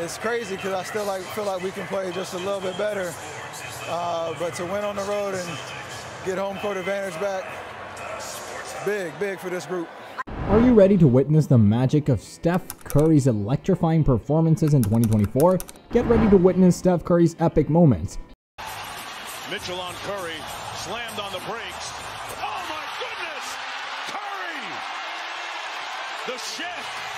it's crazy because I still like feel like we can play just a little bit better. Uh, but to win on the road and get home court advantage back, big, big for this group. Are you ready to witness the magic of Steph Curry's electrifying performances in 2024? Get ready to witness Steph Curry's epic moments. Mitchell on Curry, slammed on the brakes. Oh my goodness! Curry! The shift!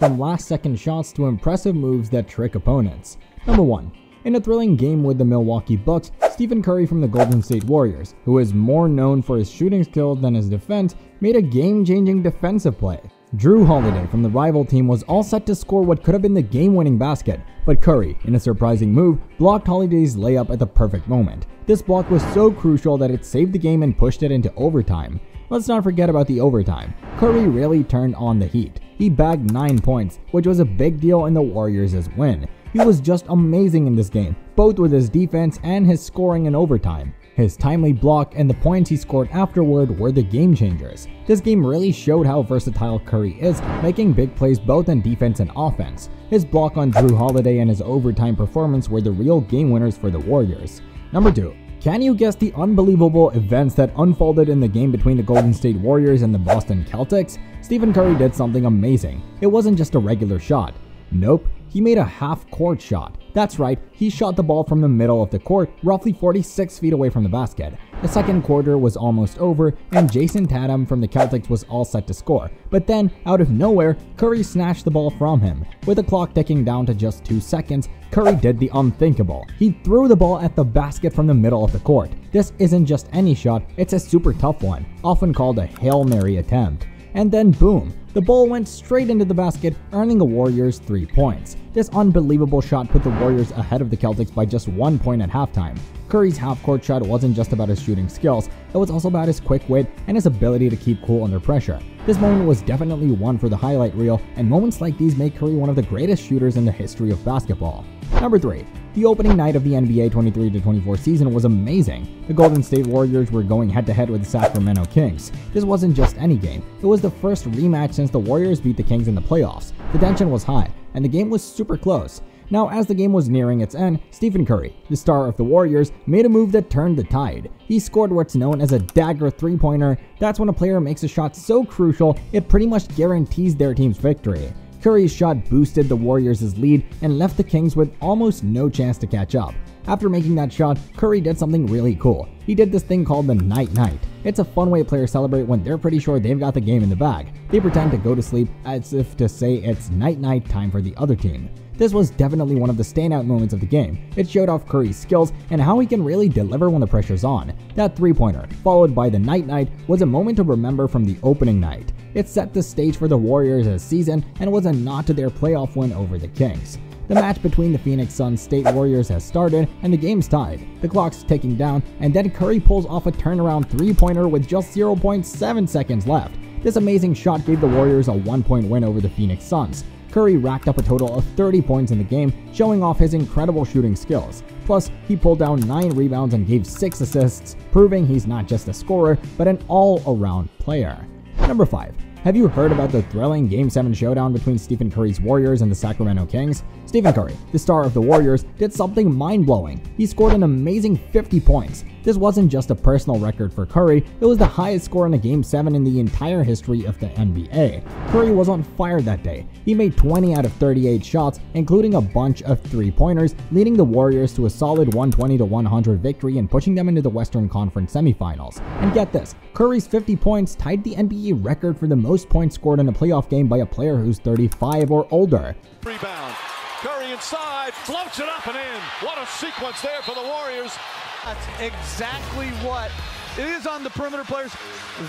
From last second shots to impressive moves that trick opponents. Number 1. In a thrilling game with the Milwaukee Bucks, Stephen Curry from the Golden State Warriors, who is more known for his shooting skills than his defense, made a game-changing defensive play. Jrue Holiday from the rival team was all set to score what could have been the game-winning basket, but Curry, in a surprising move, blocked Holiday's layup at the perfect moment. This block was so crucial that it saved the game and pushed it into overtime. Let's not forget about the overtime. Curry really turned on the heat. He bagged 9 points, which was a big deal in the Warriors' win. He was just amazing in this game, both with his defense and his scoring in overtime. His timely block and the points he scored afterward were the game changers. This game really showed how versatile Curry is, making big plays both in defense and offense. His block on Jrue Holiday and his overtime performance were the real game winners for the Warriors. Number 2. Can you guess the unbelievable events that unfolded in the game between the Golden State Warriors and the Boston Celtics? Stephen Curry did something amazing. It wasn't just a regular shot. Nope, he made a half-court shot. That's right, he shot the ball from the middle of the court, roughly 46 feet away from the basket. The second quarter was almost over, and Jayson Tatum from the Celtics was all set to score. But then, out of nowhere, Curry snatched the ball from him. With the clock ticking down to just 2 seconds, Curry did the unthinkable. He threw the ball at the basket from the middle of the court. This isn't just any shot, it's a super tough one, often called a Hail Mary attempt. And then boom, the ball went straight into the basket, earning the Warriors 3 points. This unbelievable shot put the Warriors ahead of the Celtics by just 1 point at halftime. Curry's half-court shot wasn't just about his shooting skills, it was also about his quick wit and his ability to keep cool under pressure. This moment was definitely one for the highlight reel, and moments like these make Curry one of the greatest shooters in the history of basketball. Number 3. The opening night of the NBA 23-24 season was amazing. The Golden State Warriors were going head-to-head with the Sacramento Kings. This wasn't just any game, it was the first rematch since the Warriors beat the Kings in the playoffs. The tension was high, and the game was super close. Now, as the game was nearing its end, Stephen Curry, the star of the Warriors, made a move that turned the tide. He scored what's known as a dagger three-pointer. That's when a player makes a shot so crucial, it pretty much guarantees their team's victory. Curry's shot boosted the Warriors' lead and left the Kings with almost no chance to catch up. After making that shot, Curry did something really cool. He did this thing called the Night Night. It's a fun way players celebrate when they're pretty sure they've got the game in the bag. They pretend to go to sleep as if to say it's night night time for the other team. This was definitely one of the standout moments of the game. It showed off Curry's skills and how he can really deliver when the pressure's on. That three-pointer, followed by the Night Night, was a moment to remember from the opening night. It set the stage for the Warriors season and was a nod to their playoff win over the Kings. The match between the Phoenix Suns State Warriors has started and the game's tied. The clock's ticking down and then Curry pulls off a turnaround three-pointer with just 0.7 seconds left. This amazing shot gave the Warriors a one-point win over the Phoenix Suns. Curry racked up a total of 30 points in the game, showing off his incredible shooting skills. Plus, he pulled down 9 rebounds and gave 6 assists, proving he's not just a scorer, but an all-around player. Number 5. Have you heard about the thrilling Game 7 showdown between Stephen Curry's Warriors and the Sacramento Kings? Stephen Curry, the star of the Warriors, did something mind-blowing. He scored an amazing 50 points. This wasn't just a personal record for Curry, it was the highest score in a Game 7 in the entire history of the NBA. Curry was on fire that day. He made 20 out of 38 shots, including a bunch of three-pointers, leading the Warriors to a solid 120-100 victory and pushing them into the Western Conference semifinals. And get this, Curry's 50 points tied the NBA record for the most points scored in a playoff game by a player who's 35 or older. Rebound. Curry inside, floats it up and in. What a sequence there for the Warriors. That's exactly what it is on the perimeter players.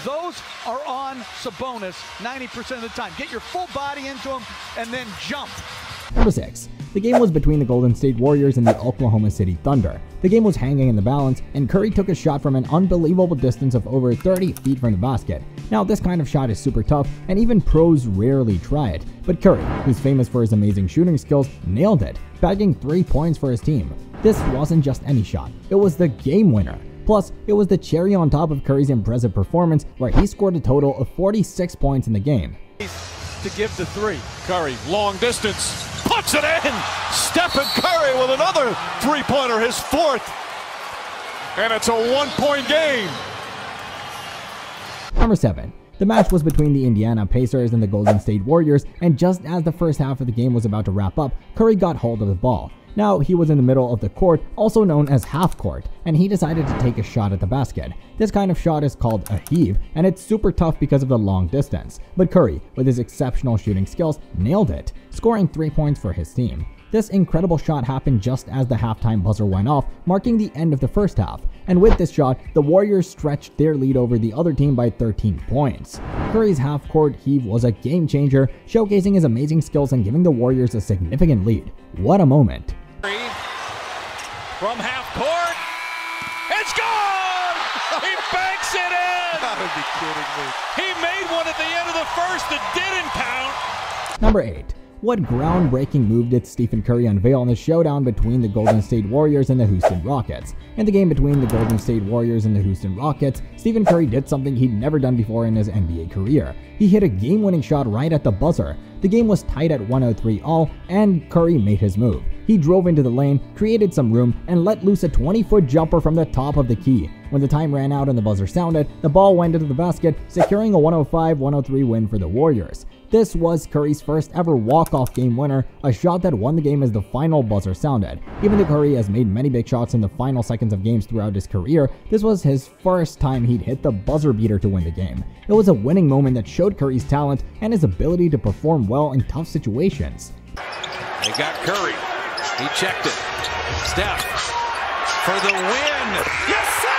Those are on Sabonis 90% of the time. Get your full body into them and then jump. Number 6. The game was between the Golden State Warriors and the Oklahoma City Thunder. The game was hanging in the balance, and Curry took a shot from an unbelievable distance of over 30 feet from the basket. Now, this kind of shot is super tough, and even pros rarely try it. But Curry, who's famous for his amazing shooting skills, nailed it, bagging 3 points for his team. This wasn't just any shot, it was the game winner. Plus, it was the cherry on top of Curry's impressive performance where he scored a total of 46 points in the game. To give the three. Curry, long distance, puts it in. Stephen Curry with another three-pointer, his fourth. And it's a one-point game. Number 7. The match was between the Indiana Pacers and the Golden State Warriors, and just as the first half of the game was about to wrap up, Curry got hold of the ball. Now, he was in the middle of the court, also known as half court, and he decided to take a shot at the basket. This kind of shot is called a heave, and it's super tough because of the long distance. But Curry, with his exceptional shooting skills, nailed it, scoring 3 points for his team. This incredible shot happened just as the halftime buzzer went off, marking the end of the first half. And with this shot, the Warriors stretched their lead over the other team by 13 points. Curry's half-court heave was a game changer, showcasing his amazing skills and giving the Warriors a significant lead. What a moment. From half court, it's gone! He banks it in! Gotta be kidding me. He made one at the end of the first that didn't count. Number 8. What groundbreaking move did Stephen Curry unveil in the showdown between the Golden State Warriors and the Houston Rockets? In the game between the Golden State Warriors and the Houston Rockets, Stephen Curry did something he'd never done before in his NBA career. He hit a game-winning shot right at the buzzer. The game was tied at 103 all, and Curry made his move. He drove into the lane, created some room, and let loose a 20-foot jumper from the top of the key. When the time ran out and the buzzer sounded, the ball went into the basket, securing a 105-103 win for the Warriors. This was Curry's first ever walk-off game winner, a shot that won the game as the final buzzer sounded. Even though Curry has made many big shots in the final seconds of games throughout his career, this was his first time he'd hit the buzzer beater to win the game. It was a winning moment that showed Curry's talent and his ability to perform well in tough situations. They got Curry. He checked it. Steph for the win. Yes, sir!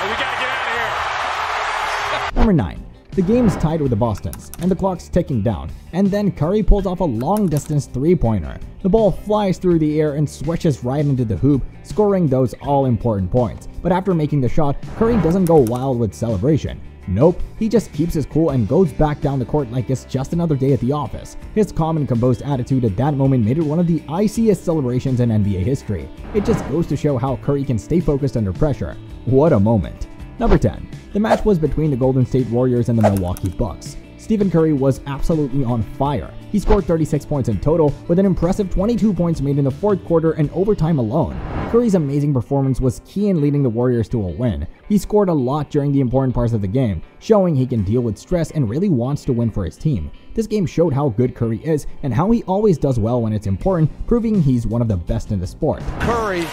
We got to get out of here. Number 9. The game's tied with the Bostons, and the clock's ticking down, and then Curry pulls off a long-distance three-pointer. The ball flies through the air and swishes right into the hoop, scoring those all-important points. But after making the shot, Curry doesn't go wild with celebration. Nope, he just keeps his cool and goes back down the court like it's just another day at the office. His calm and composed attitude at that moment made it one of the iciest celebrations in NBA history. It just goes to show how Curry can stay focused under pressure. What a moment. Number 10. The match was between the Golden State Warriors and the Milwaukee Bucks. Stephen Curry was absolutely on fire. He scored 36 points in total, with an impressive 22 points made in the fourth quarter and overtime alone. Curry's amazing performance was key in leading the Warriors to a win. He scored a lot during the important parts of the game, showing he can deal with stress and really wants to win for his team. This game showed how good Curry is and how he always does well when it's important, proving he's one of the best in the sport. Curry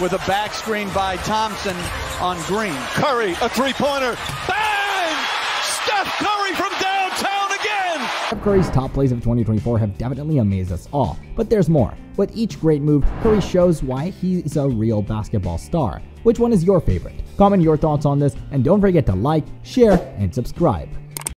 with a back screen by Thompson on Green. Curry, a three-pointer. Bang! Steph Curry Curry's top plays of 2024 have definitely amazed us all, but there's more. With each great move, Curry shows why he's a real basketball star. Which one is your favorite? Comment your thoughts on this, and don't forget to like, share, and subscribe.